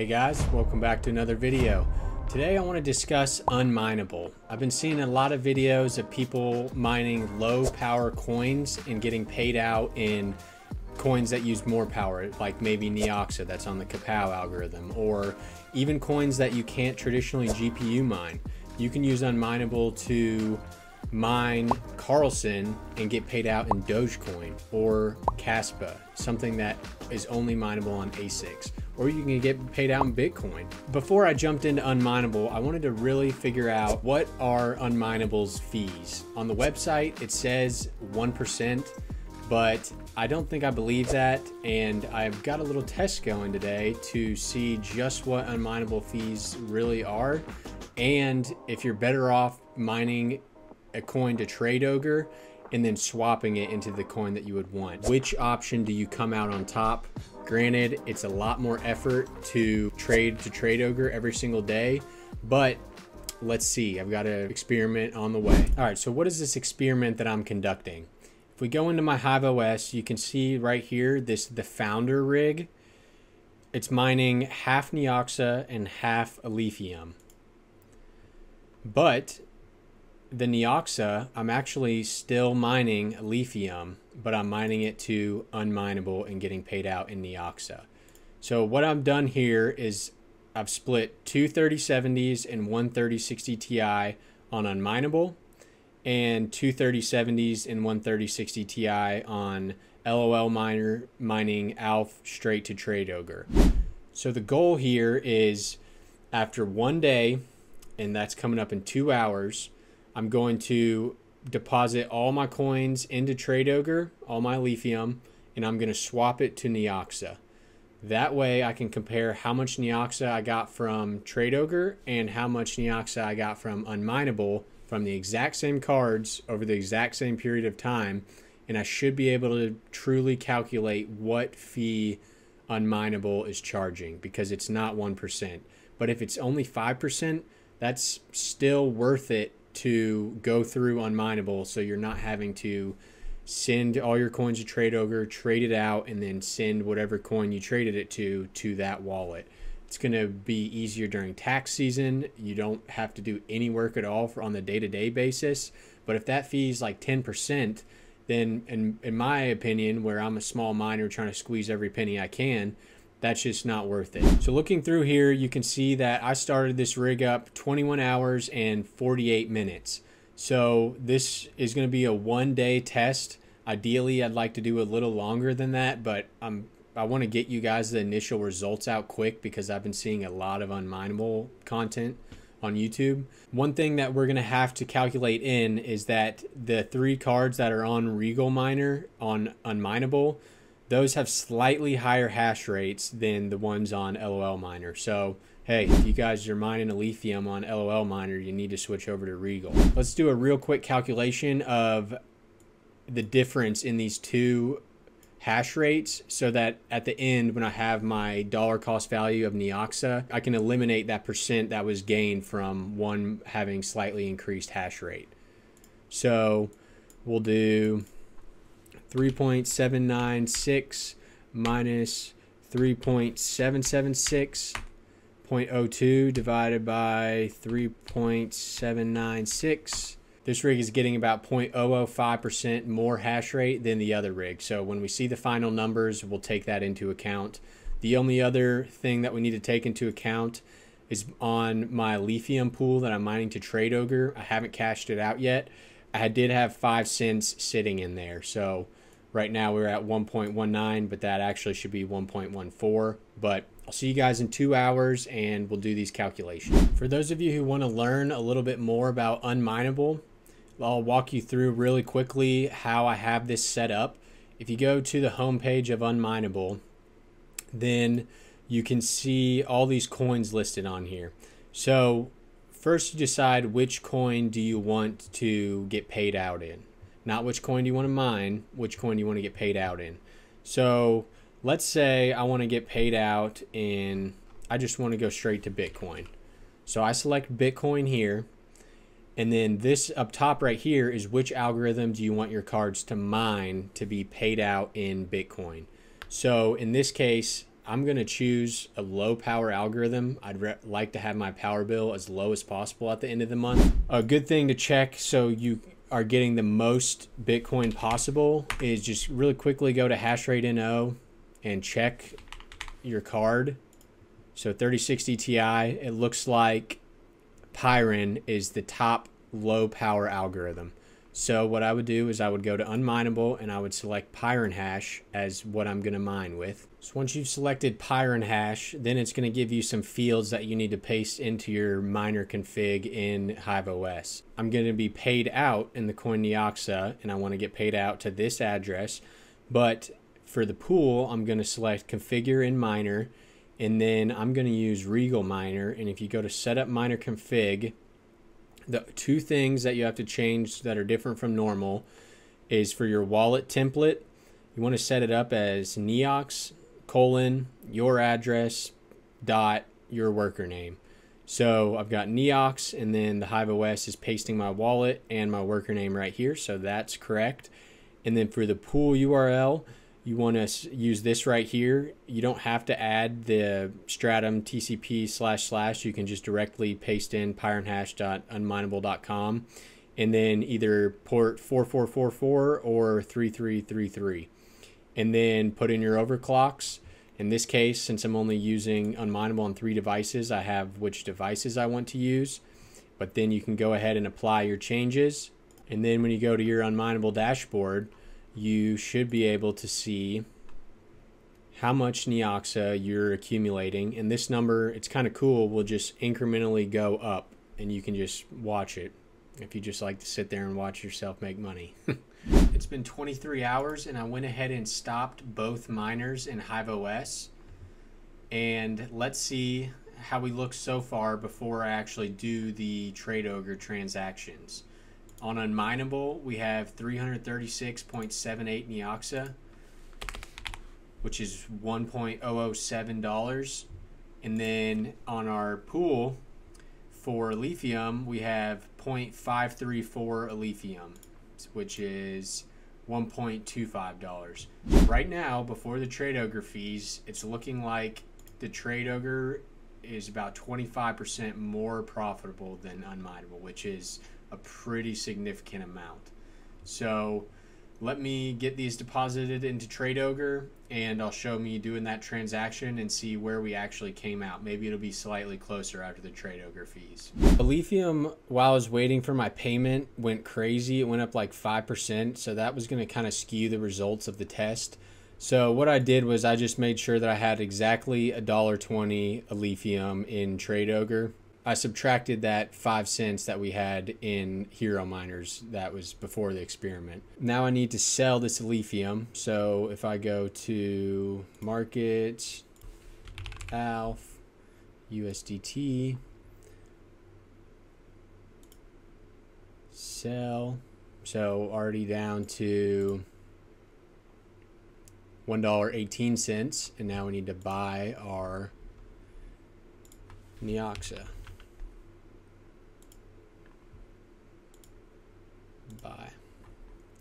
Hey guys, welcome back to another video. Today I want to discuss unmineable. I've been seeing a lot of videos of people mining low power coins and getting paid out in coins that use more power, like maybe Neoxa that's on the KawPow algorithm, or even coins that you can't traditionally GPU mine. You can use unmineable to mine Karlsen and get paid out in Dogecoin or Kaspa, something that is only mineable on ASICs, or you can get paid out in Bitcoin. Before I jumped into unmineable, I wanted to really figure out what are unmineable's fees. On the website, it says 1%, but I don't think I believe that. And I've got a little test going today to see just what unmineable fees really are. And if you're better off mining a coin to trade ogre and then swapping it into the coin that you would want. Which option do you come out on top? Granted, it's a lot more effort to trade to trade ogre every single day, but let's see. I've got an experiment on the way. All right, so what is this experiment that I'm conducting? If we go into my Hive OS, you can see right here, this the founder rig. It's mining half Neoxa and half Alephium. But the Neoxa, I'm actually still mining Alephium, but I'm mining it to unmineable and getting paid out in Neoxa. So what I've done here is I've split two 3070s and one 3060 Ti on unmineable and two 3070s and one 3060 Ti on LOL miner mining ALF straight to trade ogre. So the goal here is after one day, and that's coming up in two hours, I'm going to deposit all my coins into Trade Ogre, all my Alephium, and I'm going to swap it to Neoxa. That way I can compare how much Neoxa I got from Trade Ogre and how much Neoxa I got from Unmineable from the exact same cards over the exact same period of time. And I should be able to truly calculate what fee Unmineable is charging because it's not 1%. But if it's only 5%, that's still worth it to go through unmineable so you're not having to send all your coins to trade ogre trade it out and then send whatever coin you traded it to to that wallet. It's going to be easier during tax season. You don't have to do any work at all for on the day-to-day basis. But if that fee is like 10% then in, in my opinion where i'm a small miner trying to squeeze every penny i can that's just not worth it. So looking through here, you can see that I started this rig up 21 hours and 48 minutes. So this is going to be a one day test. Ideally, I'd like to do a little longer than that, but I'm I want to get you guys the initial results out quick because I've been seeing a lot of unmineable content on YouTube. One thing that we're going to have to calculate in is that the three cards that are on Rigel Miner on Unmineable, those have slightly higher hash rates than the ones on LOL Miner. So, hey, if you guys are mining Alephium on LOL Miner, you need to switch over to Rigel. Let's do a real quick calculation of the difference in these two hash rates so that at the end when I have my dollar cost value of Neoxa, I can eliminate that percent that was gained from one having slightly increased hash rate. So we'll do 3.796 minus 3.776.02 divided by 3.796. This rig is getting about 0.005% more hash rate than the other rig. So when we see the final numbers, we'll take that into account. The only other thing that we need to take into account is on my Alephium pool that I'm mining to Trade Ogre. I haven't cashed it out yet. I did have five cents sitting in there. So Right now we're at 1.19, but that actually should be 1.14. But I'll see you guys in two hours and we'll do these calculations. For those of you who want to learn a little bit more about Unmineable, I'll walk you through really quickly how I have this set up. If you go to the homepage of Unmineable, then you can see all these coins listed on here. So first you decide which coin do you want to get paid out in not which coin do you want to mine, which coin do you want to get paid out in. So let's say I want to get paid out in, I just want to go straight to Bitcoin. So I select Bitcoin here. And then this up top right here is which algorithm do you want your cards to mine to be paid out in Bitcoin. So in this case, I'm going to choose a low power algorithm. I'd like to have my power bill as low as possible at the end of the month. A good thing to check so you are getting the most Bitcoin possible is just really quickly go to hashrate.no and check your card. So 3060 Ti, it looks like Pyrin is the top low power algorithm. So what I would do is I would go to unmineable and I would select Pyrin hash as what I'm going to mine with. So once you've selected Pyrin hash, then it's going to give you some fields that you need to paste into your miner config in HiveOS. I'm going to be paid out in the coin Neoxa and I want to get paid out to this address. But for the pool, I'm going to select configure in miner and then I'm going to use Rigel Miner. And if you go to setup miner config, the two things that you have to change that are different from normal is for your wallet template, you want to set it up as Neox colon your address dot your worker name. So I've got Neox and then the Hive OS is pasting my wallet and my worker name right here. So that's correct. And then for the pool URL, you want to use this right here. You don't have to add the stratum TCP slash slash. You can just directly paste in pyrinhash.unmineable.com and then either port 4444 or 3333 and then put in your overclocks. In this case, since I'm only using Unmineable on three devices, I have which devices I want to use. But then you can go ahead and apply your changes. And then when you go to your Unmineable dashboard, you should be able to see how much Neoxa you're accumulating. And this number, it's kind of cool, will just incrementally go up and you can just watch it if you just like to sit there and watch yourself make money. it's been 23 hours and I went ahead and stopped both miners in HiveOS. And let's see how we look so far before I actually do the Trade Ogre transactions. On unmineable, we have 336.78 Neoxa, which is $1.007. And then on our pool for Alephium, we have 0.534 Alephium, which is $1.25. Right now, before the Trade Ogre fees, it's looking like the Trade Ogre is about 25% more profitable than unmineable, which is a pretty significant amount. So let me get these deposited into Trade Ogre and I'll show me doing that transaction and see where we actually came out. Maybe it'll be slightly closer after the Trade Ogre fees. Alephium, while I was waiting for my payment, went crazy. It went up like 5%. So that was going to kind of skew the results of the test. So what I did was I just made sure that I had exactly a dollar twenty a in Trade Ogre I subtracted that five cents that we had in Hero Miners. That was before the experiment. Now I need to sell this Alephium. So if I go to market, ALF, USDT, sell. So already down to $1.18. And now we need to buy our Neoxa. Buy.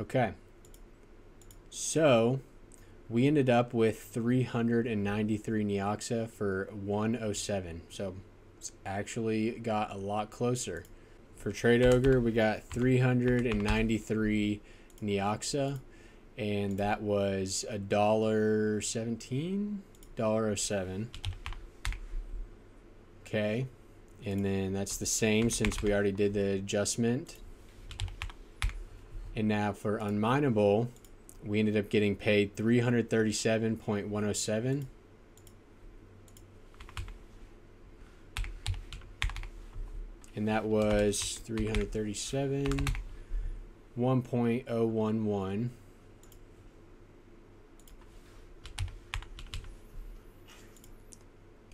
Okay. So we ended up with 393 Neoxa for 107. So it's actually got a lot closer. For Trade Ogre, we got 393 Neoxa, and that was a dollar seventeen, dollar oh seven. Okay, and then that's the same since we already did the adjustment. And now for unmineable, we ended up getting paid 337.107. And that was 337 1.011.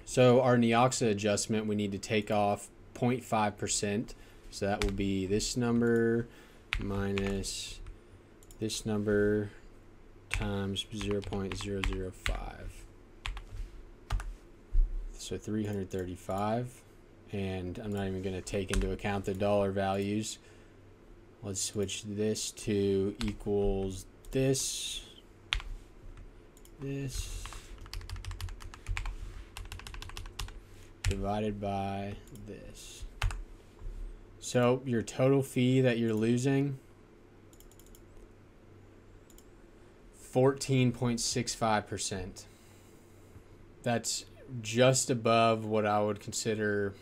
So our Neoxa adjustment, we need to take off 0.5%. So that will be this number minus this number times 0 0.005. So 335. And I'm not even going to take into account the dollar values. Let's switch this to equals this, this, divided by this. So your total fee that you're losing 14.65%. That's just above what I would consider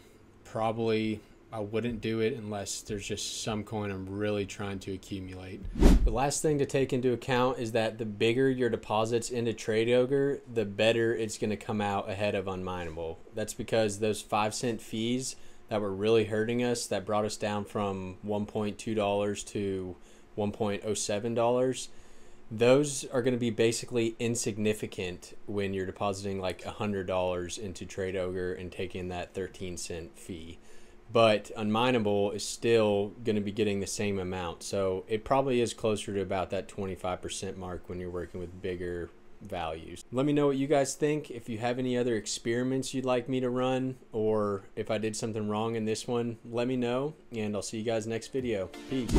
probably I wouldn't do it unless there's just some coin I'm really trying to accumulate. The last thing to take into account is that the bigger your deposits into Trade Ogre, the better it's going to come out ahead of Unmineable. That's because those 5 cent fees that were really hurting us that brought us down from $1.2 to $1.07 those are going to be basically insignificant when you're depositing like $100 into Trade Ogre and taking that 13 cent fee. But Unmineable is still going to be getting the same amount. So it probably is closer to about that 25% mark when you're working with bigger values. Let me know what you guys think. If you have any other experiments you'd like me to run, or if I did something wrong in this one, let me know. And I'll see you guys next video. Peace.